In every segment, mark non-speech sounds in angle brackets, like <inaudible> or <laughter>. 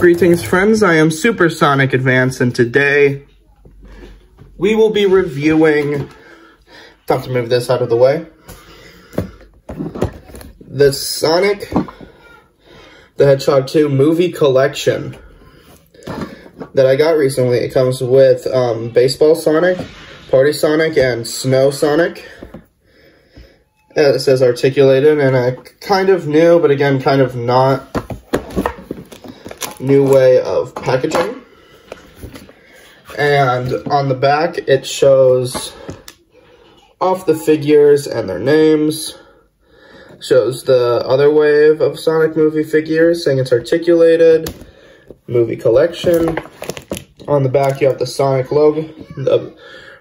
Greetings friends, I am Supersonic Advance and today we will be reviewing, have to move this out of the way, the Sonic the Hedgehog 2 movie collection that I got recently. It comes with um, Baseball Sonic, Party Sonic, and Snow Sonic. Uh, it says articulated, and a kind of new, but again, kind of not new way of packaging. And on the back, it shows off the figures and their names. Shows the other wave of Sonic movie figures, saying it's articulated, movie collection. On the back, you have the Sonic logo, the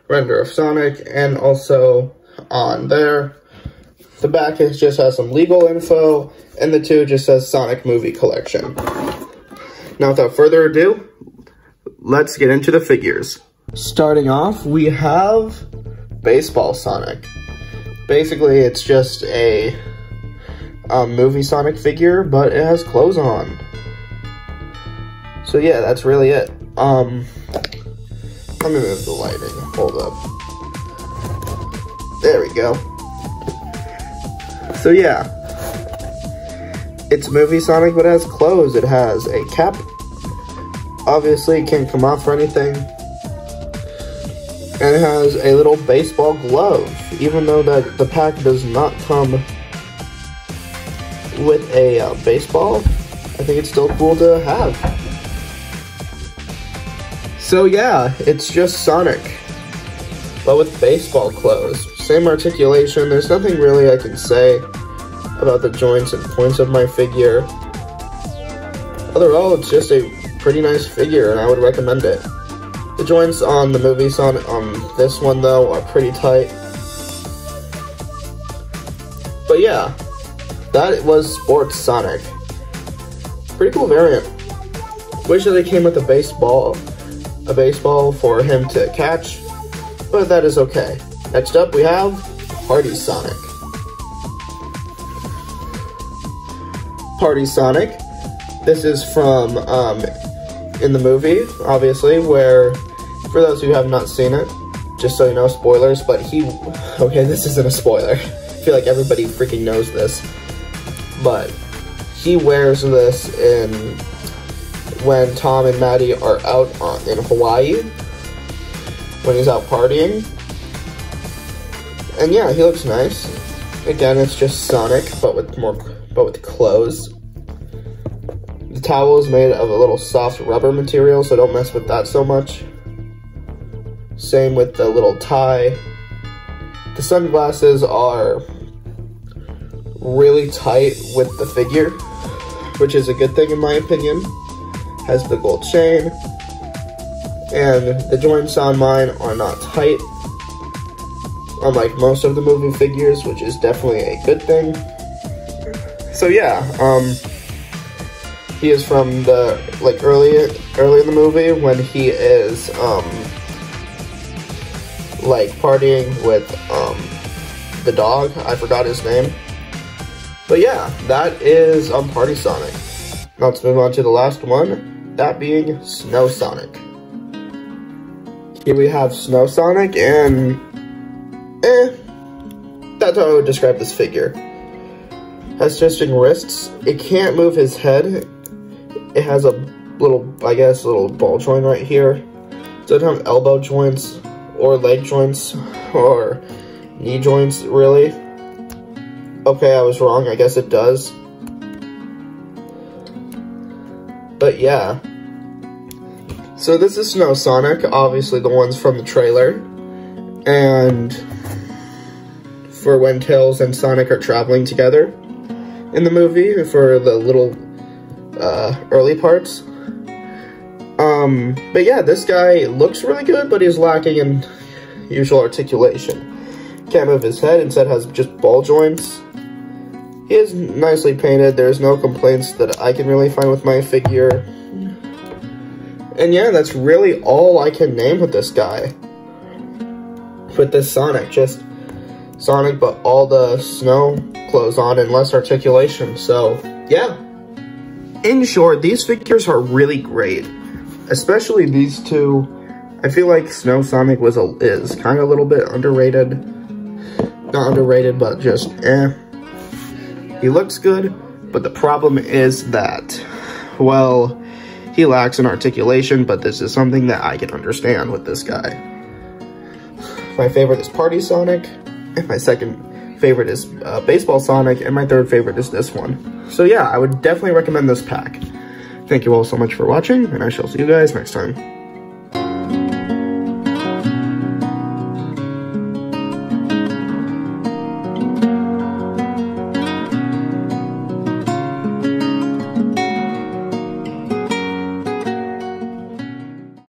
render of Sonic, and also on there, the back is just has some legal info, and the two just says Sonic Movie Collection. Now, without further ado, let's get into the figures. Starting off, we have Baseball Sonic. Basically, it's just a, a movie Sonic figure, but it has clothes on. So yeah, that's really it. Um, let me move the lighting. Hold up. There we go. So yeah, it's movie Sonic, but it has clothes. It has a cap. Obviously, it can't come off or anything. And it has a little baseball glove, even though that the pack does not come with a uh, baseball. I think it's still cool to have. So yeah, it's just Sonic, but with baseball clothes. Same articulation, there's nothing really I can say about the joints and points of my figure. Overall, it's just a pretty nice figure and I would recommend it. The joints on the movie Sonic, on um, this one though, are pretty tight. But yeah, that was Sports Sonic. Pretty cool variant. Wish that they came with a baseball a baseball for him to catch, but that is okay. Next up, we have Party Sonic. Party Sonic. This is from um, in the movie, obviously, where for those who have not seen it, just so you know, spoilers, but he, <laughs> okay, this isn't a spoiler. <laughs> I feel like everybody freaking knows this, but he wears this in when Tom and Maddie are out on, in Hawaii, when he's out partying. And yeah, he looks nice. Again, it's just Sonic, but with more, but with clothes. The towel is made of a little soft rubber material, so don't mess with that so much. Same with the little tie. The sunglasses are really tight with the figure, which is a good thing in my opinion has the gold chain. And the joints on mine are not tight, unlike most of the moving figures, which is definitely a good thing. So yeah, um, he is from the, like, early, early in the movie when he is, um, like, partying with, um, the dog. I forgot his name. But yeah, that is um, Party Sonic. Now let's move on to the last one that being Snow Sonic. Here we have Snow Sonic, and that's how I would describe this figure. Has twisting wrists. It can't move his head. It has a little, I guess, little ball joint right here. Doesn't have elbow joints or leg joints or knee joints, really. Okay, I was wrong. I guess it does. But yeah. So this is Snow Sonic, obviously the ones from the trailer. And for when Tails and Sonic are traveling together in the movie for the little uh, early parts. Um, but yeah, this guy looks really good, but he's lacking in usual articulation. Can't move his head, instead has just ball joints. He is nicely painted. There's no complaints that I can really find with my figure. And yeah, that's really all I can name with this guy. With this Sonic, just Sonic, but all the snow clothes on and less articulation. So, yeah. in short, these figures are really great, especially these two. I feel like Snow Sonic was a, is kind of a little bit underrated. Not underrated, but just eh. He looks good, but the problem is that, well, he lacks in articulation, but this is something that I can understand with this guy. My favorite is Party Sonic, and my second favorite is uh, Baseball Sonic, and my third favorite is this one. So yeah, I would definitely recommend this pack. Thank you all so much for watching, and I shall see you guys next time.